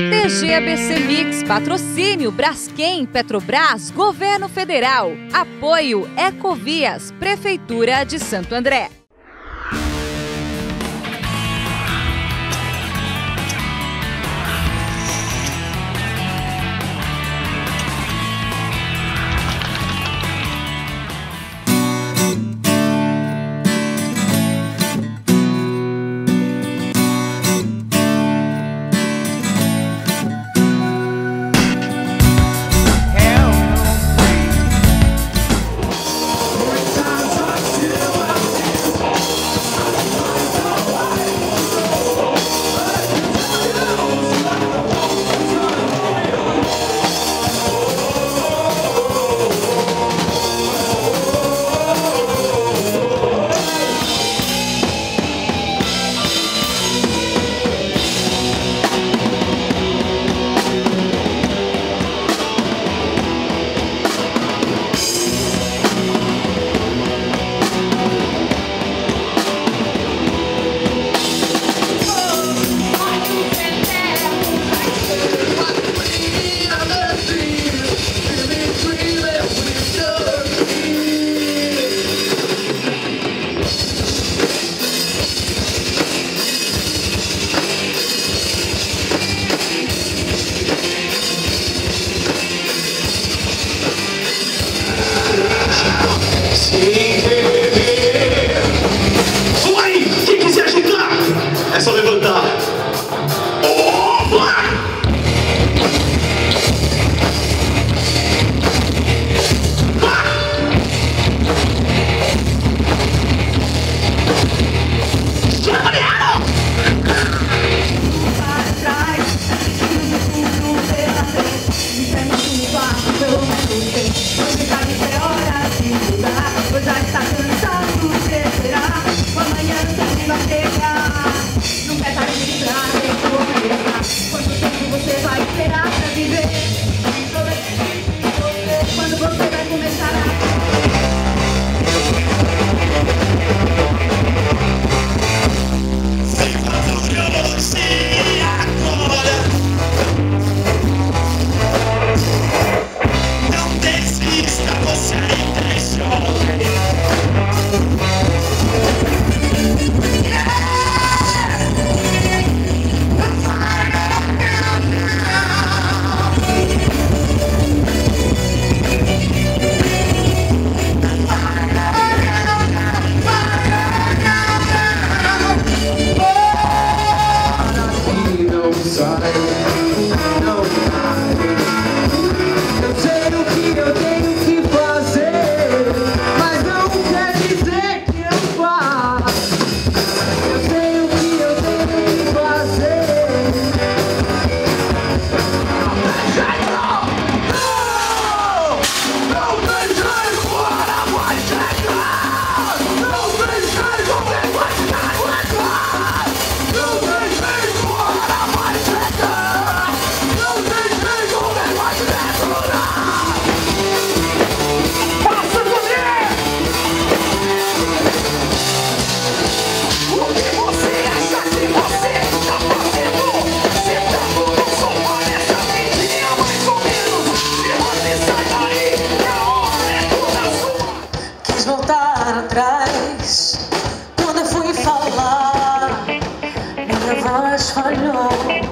TGABC Mix, patrocínio Braskem, Petrobras, Governo Federal. Apoio Ecovias, Prefeitura de Santo André. Pois já está cansado de esperar. O amanhã também vai chegar. No, hush for